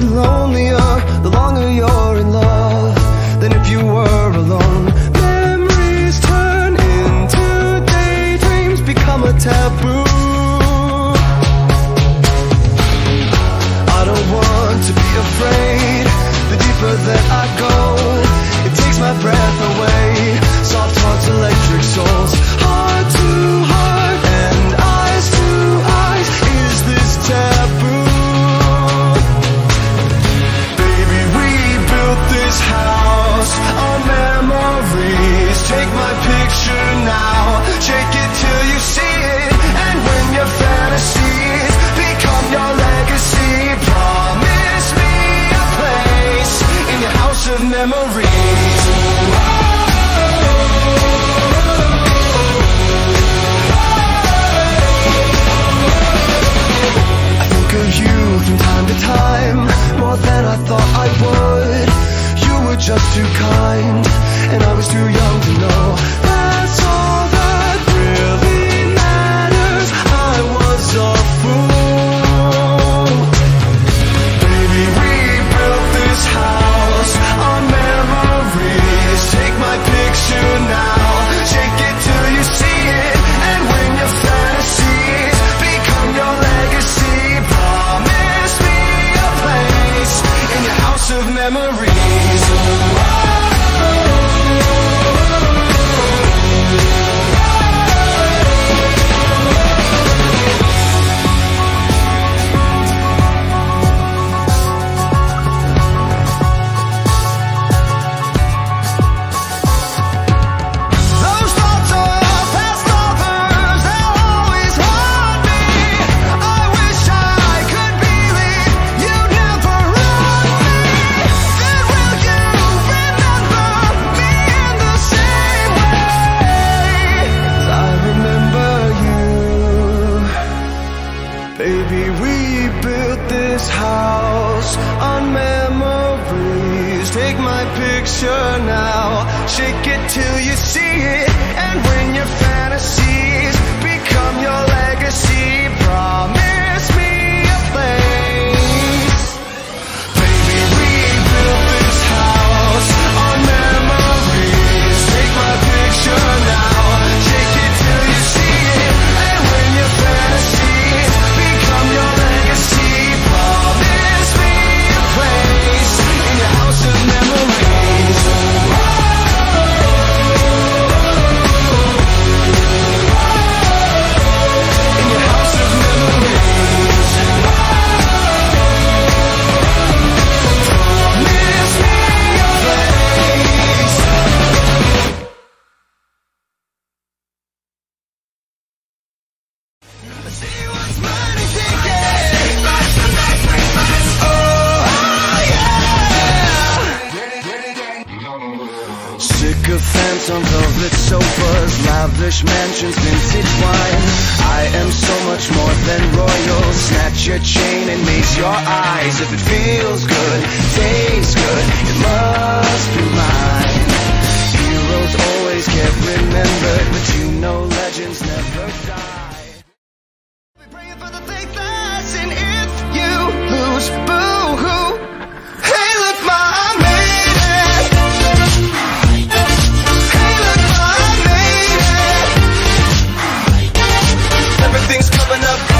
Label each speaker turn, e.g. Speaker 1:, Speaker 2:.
Speaker 1: and lonelier the longer you're in love than if you were alone. Memories turn into daydreams, become a taboo. I don't want to be afraid. The deeper that I of memories. This house on memories. Take my picture now, shake it till you see it. And sofas, lavish mansions, vintage wine. I am so much more than royal. Snatch your chain and maze your eyes. If it feels good, tastes good, it must be The.